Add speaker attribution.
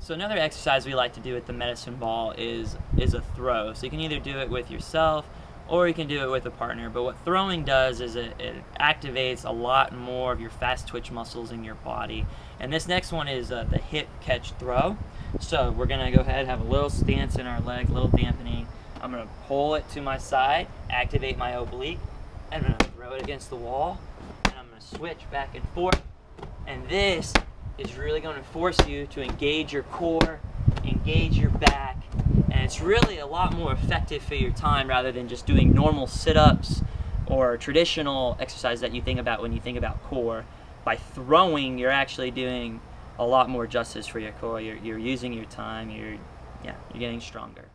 Speaker 1: So another exercise we like to do with the medicine ball is is a throw. So you can either do it with yourself or you can do it with a partner. But what throwing does is it, it activates a lot more of your fast twitch muscles in your body. And this next one is uh, the hip catch throw. So we're gonna go ahead have a little stance in our leg, a little dampening. I'm gonna pull it to my side, activate my oblique, and I'm gonna throw it against the wall, and I'm gonna switch back and forth. And this is really going to force you to engage your core, engage your back, and it's really a lot more effective for your time rather than just doing normal sit-ups or traditional exercise that you think about when you think about core. By throwing, you're actually doing a lot more justice for your core. You're, you're using your time. You're, yeah, you're getting stronger.